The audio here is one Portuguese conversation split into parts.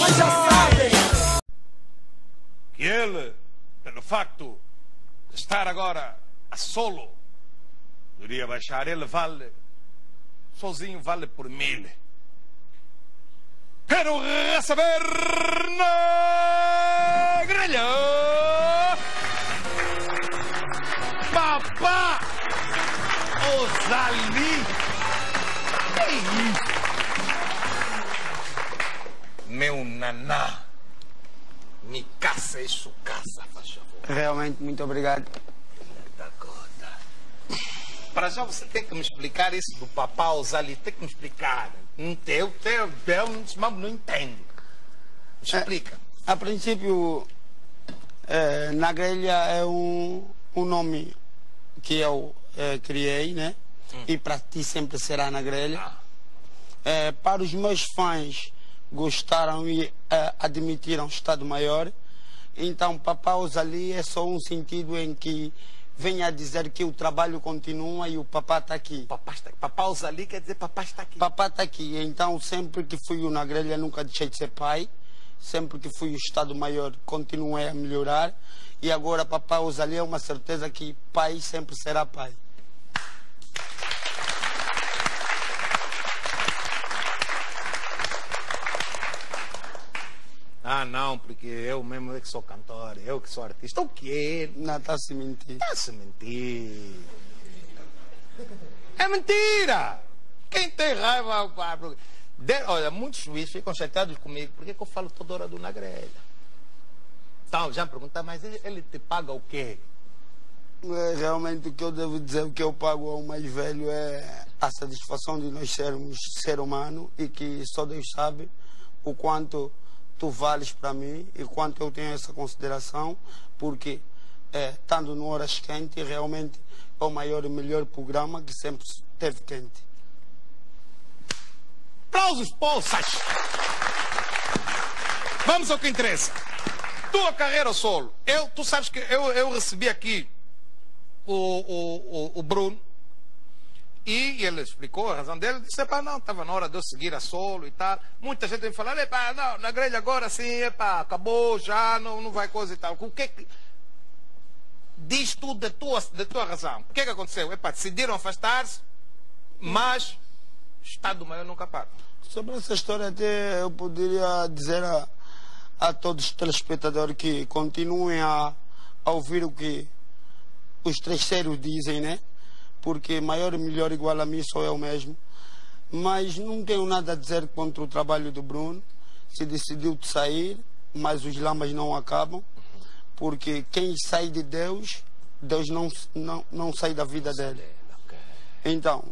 Mas já sabem. que ele, pelo facto de estar agora a solo, iria baixar, ele vale, sozinho vale por mil. Quero receber na grelha Papá Osali. Naná. Me caça isso, caça, faz favor. Realmente, muito obrigado. Para já você tem que me explicar isso do papá Osali. Tem que me explicar. Não tem, eu, eu, eu não, não entendo. Me explica. A princípio, eh, na grelha é um, um nome que eu eh, criei, né? E para ti sempre será na grelha. Eh, para os meus fãs gostaram e eh, admitiram Estado Maior. Então, Papá Osali é só um sentido em que venha a dizer que o trabalho continua e o papá está aqui. Papá está aqui. Papá Osali quer dizer papá está aqui. Papá está aqui, então sempre que fui o na grelha nunca deixei de ser pai. Sempre que fui o Estado Maior continuei a melhorar. E agora Papá Osali é uma certeza que pai sempre será pai. Ah, não, porque eu mesmo é que sou cantor, eu que sou artista. O quê? Não está se mentir. Tá se mentir. É mentira! Quem tem raiva. porque- De- olha, muitos juízes ficam chateados comigo. Por que, que eu falo toda hora do na grelha? Então, já me perguntar, mas ele, ele te paga o quê? É, Realmente o que eu devo dizer, o que eu pago ao mais velho é a satisfação de nós sermos ser humano e que só Deus sabe o quanto tu vales para mim e quanto eu tenho essa consideração, porque é, estando no Horas Quente, realmente é o maior e melhor programa que sempre teve quente. Aplausos, poças! Vamos ao que interessa. Tua carreira solo. Eu, tu sabes que eu, eu recebi aqui o, o, o, o Bruno e ele explicou a razão dele. Disse, epá, não, estava na hora de eu seguir a solo e tal. Muita gente me falou, epá, não, na grelha agora sim, epá, acabou já, não, não vai coisa e tal. O que é que... Diz tu da tua, da tua razão. O que é que aconteceu? Epá, decidiram afastar-se, mas Estado Maior nunca para. Sobre essa história, até eu poderia dizer a, a todos os telespectadores que continuem a, a ouvir o que os terceiros dizem, né? Porque maior e melhor igual a mim sou eu mesmo. Mas não tenho nada a dizer contra o trabalho do Bruno. Se decidiu de sair, mas os lambas não acabam. Porque quem sai de Deus, Deus não, não, não sai da vida dele. Então,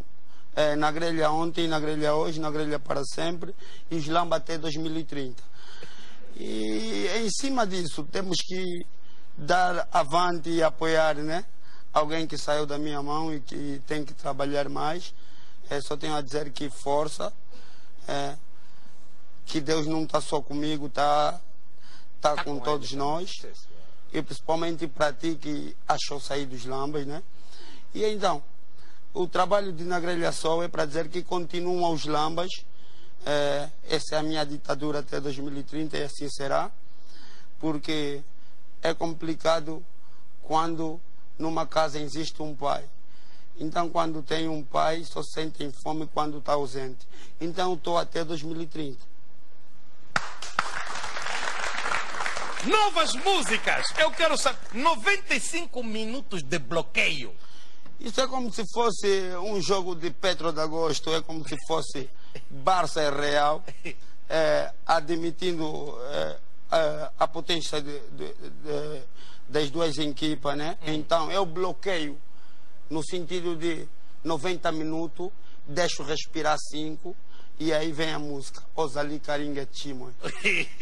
é, na grelha ontem, na grelha hoje, na grelha para sempre, e os lamba até 2030. E em cima disso, temos que dar avante e apoiar, né? Alguém que saiu da minha mão e que tem que trabalhar mais. É, só tenho a dizer que força, é, que Deus não está só comigo, está tá com todos nós. E principalmente para ti que achou sair dos lambas, né? E então, o trabalho de Na Grelha Sol é para dizer que continuam os lambas. É, essa é a minha ditadura até 2030 e assim será. Porque é complicado quando numa casa existe um pai. Então, quando tem um pai, só sentem fome quando está ausente. Então, estou até 2030. Novas músicas. Eu quero saber. 95 minutos de bloqueio. Isso é como se fosse um jogo de Petro de Agosto, é como se fosse Barça e Real, é, admitindo é, a, a potência de- de- de- das duas equipas, né? Então, eu bloqueio no sentido de 90 minutos, deixo respirar 5 e aí vem a música. Osali Caringa Timo.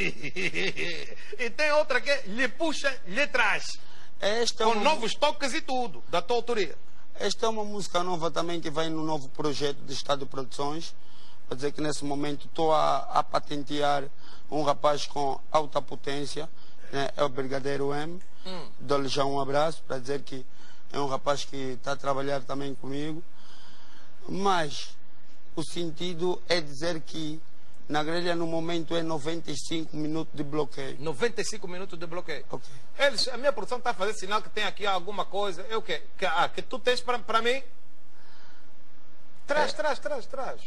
e tem outra que lhe puxa, lhe traz. Esta é Com uma- novos toques e tudo, da tua autoria. Esta é uma música nova também que vem no novo projeto de Estado Produções. Quer dizer que nesse momento estou a, a patentear um rapaz com alta potência, né? é o Brigadeiro M. Dou-lhe já um abraço para dizer que é um rapaz que está a trabalhar também comigo. Mas o sentido é dizer que Na grelha no momento é 95 minutos de bloqueio. 95 minutos de bloqueio. Ok. Eles, a minha produção está a fazer sinal que tem aqui alguma coisa. Eu que, que, ah, que tu tens para mim? Traz, traz, traz, traz.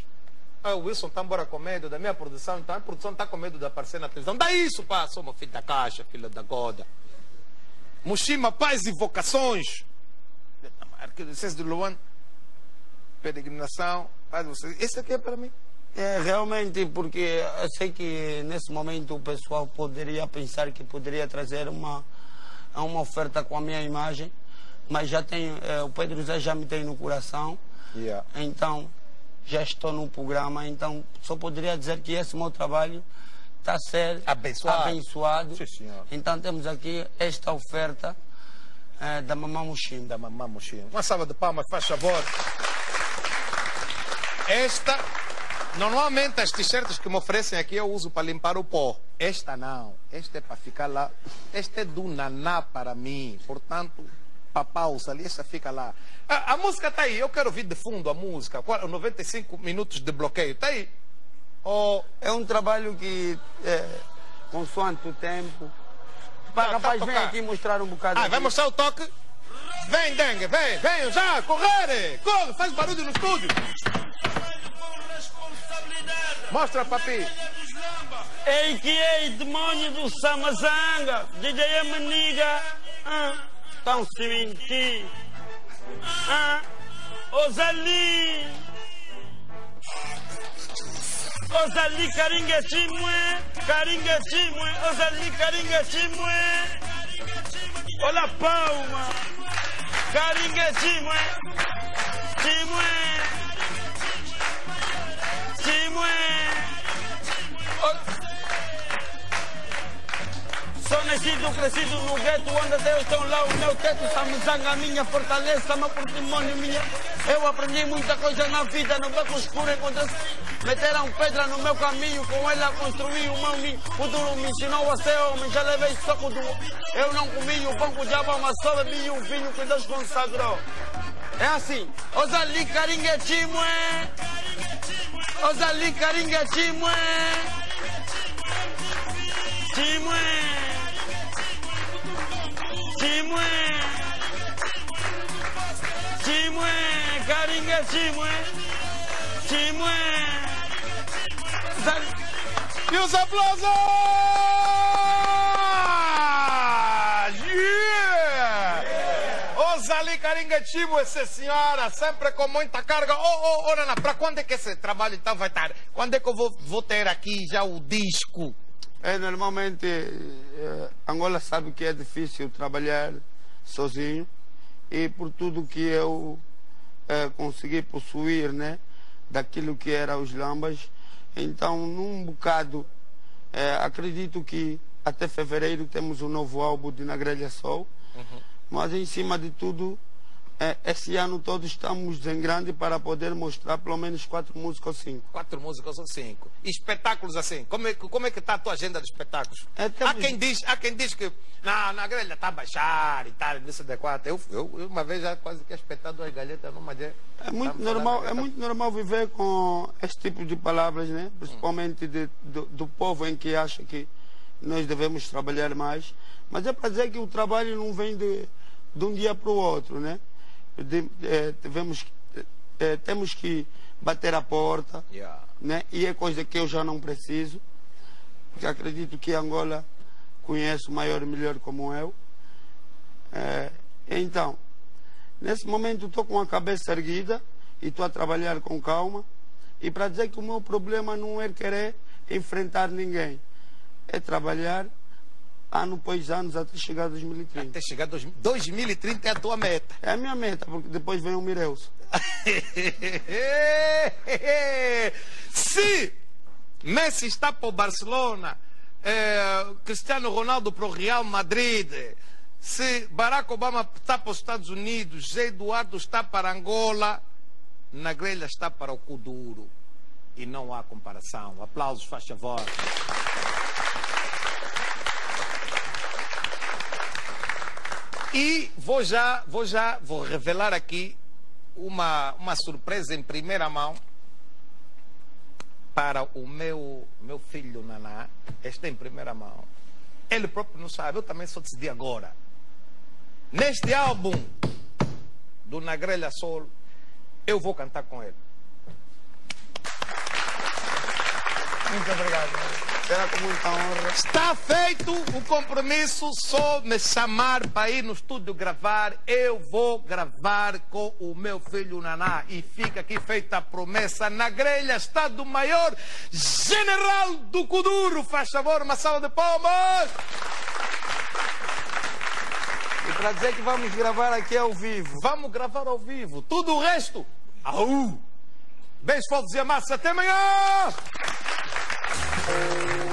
Ah, o Wilson está embora com medo da minha produção, então a produção está com medo de aparecer na televisão. Dá isso, pá, sou uma filha da caixa, filha da goda. Mushima, paz e vocações. Arquidiocese de Luan, peregrinação, paz vocações. Esse aqui é para mim. É, realmente, porque eu sei que nesse momento o pessoal poderia pensar que poderia trazer uma, uma oferta com a minha imagem, mas já tenho, é, o Pedro Zé já me tem no coração, Yeah. então já estou no programa, então só poderia dizer que esse meu trabalho está a ser Abençoado. abençoado. Sim, senhor. Então temos aqui esta oferta é, da Mamã Mushim. da Muxinha. Uma salva de palmas, faz favor. Esta, normalmente as t-shirts que me oferecem aqui eu uso para limpar o pó. Esta não, esta é para ficar lá. Esta é do Naná para mim, portanto, papá usa ali, esta fica lá. A, a música está aí, eu quero ouvir de fundo a música. Qual- 95 minutos de bloqueio, está aí. Oh, É um trabalho que, é, consoante o tempo. Tá, rapaz, tá vem aqui mostrar um bocado. ah, vai mostrar o toque? Vem, dengue, vem, vem já, correr! Corre, faz barulho no estúdio. Mostra, papi. Ei, que ei, demônio do Samazanga, DJ é Maniga, ah, tão se mentir, ah, Ozali, Ozali Caringa Chimwe, Ozali Caringa Chimwe, Olha palma, Caringa Chimwe, Chimwe, Chimwe. Sou nascido, crescido no gueto, onde Deus estão lá, o meu teto, Samuzanga, minha fortaleza, meu patrimônio, minha. Eu aprendi muita coisa na vida, no beco escuro encontrei. Meteram pedra no meu caminho, com ela construí o meu ninho. Futuro me ensinou a ser homem, já levei soco do. Eu não comi o pão com diabo, mas só bebi o vinho que Deus consagrou. É assim, Osali Caringuetimue, Osali Caringuetimue. Chimwe. Chimwe. Chimwe. Caringa Chimwe. Zan- E os aplausos! Yeah! Ô Zali Caringativo, essa senhora, sempre com muita carga. Nana, para quando é que esse trabalho então vai estar? Quando é que eu vou, vou ter aqui já o disco? É, normalmente, eh, Angola sabe que é difícil trabalhar sozinho e por tudo que eu eh, consegui possuir, né, daquilo que era os lambas, então, num bocado, eh, acredito que até fevereiro temos um novo álbum de Na Grelha Sol, mas em cima de tudo, eh, esse ano todo estamos em grande para poder mostrar pelo menos quatro músicas ou cinco. Quatro músicas ou cinco. E espetáculos assim. Como é, que- como é que está a tua agenda de espetáculos? É, temos- há, quem diz, há quem diz que na, na grelha está a baixar e tal, nisso de quatro. Eu, eu, uma vez já quase que ia espetar duas galhetas numa dia. É muito normal, é muito normal viver com esse tipo de palavras, né? Principalmente de- do, do povo em que acha que nós devemos trabalhar mais. Mas é para dizer que o trabalho não vem de, de um dia para o outro, né? De- eh, devemos, eh, temos que bater a porta, Yeah. né? E é coisa que eu já não preciso, porque acredito que Angola conhece o maior e melhor como eu. Eh, então, nesse momento estou com a cabeça erguida e estou a trabalhar com calma. E para dizer que o meu problema não é querer enfrentar ninguém, é trabalhar ano após ano até chegar a 2030. Até chegar a dois- 2030 é a tua meta. É a minha meta, porque depois vem o Mireus. Se Messi está para o Barcelona, eh, Cristiano Ronaldo para o Real Madrid, se Barack Obama está para os Estados Unidos, Zé Eduardo está para Angola, na grelha está para o Kuduro. E não há comparação. Aplausos, faz favor. E vou já, vou já, vou revelar aqui uma, uma surpresa em primeira mão. para o meu, meu filho Naná, está em primeira mão. Ele próprio não sabe, eu também só decidi agora. Neste álbum do Nagrelha Sol, eu vou cantar com ele. Muito obrigado. Será com muita honra. Está feito o compromisso, só me chamar para ir no estúdio gravar. Eu vou gravar com o meu filho Naná. E fica aqui feita a promessa. Na grelha está do maior general do Kuduro. Faz favor, uma salva de palmas. E para dizer que vamos gravar aqui ao vivo. Vamos gravar ao vivo. Tudo o resto, au! Beijo, fotos e amassos. Até amanhã! Thank you.